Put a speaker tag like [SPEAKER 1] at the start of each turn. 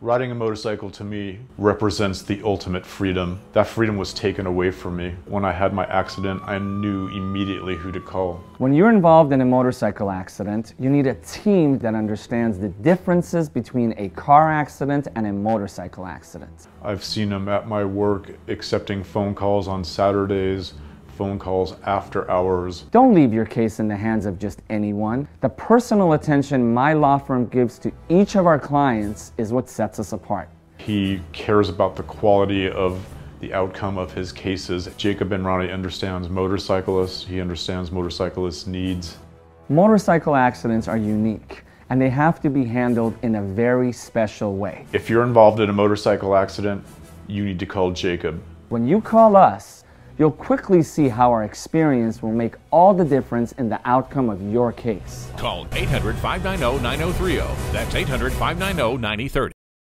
[SPEAKER 1] Riding a motorcycle to me represents the ultimate freedom. That freedom was taken away from me. When I had my accident, I knew immediately who to call.
[SPEAKER 2] When you're involved in a motorcycle accident, you need a team that understands the differences between a car accident and a motorcycle accident.
[SPEAKER 1] I've seen them at my work accepting phone calls on Saturdays, phone calls after hours.
[SPEAKER 2] Don't leave your case in the hands of just anyone. The personal attention my law firm gives to each of our clients is what sets us apart.
[SPEAKER 1] He cares about the quality of the outcome of his cases. Jacob Emrani understands motorcyclists, he understands motorcyclists' needs.
[SPEAKER 2] Motorcycle accidents are unique and they have to be handled in a very special way.
[SPEAKER 1] If you're involved in a motorcycle accident, you need to call Jacob.
[SPEAKER 2] When you call us, you'll quickly see how our experience will make all the difference in the outcome of your case.
[SPEAKER 3] Call 800 590 9030. That's 800 590 9030.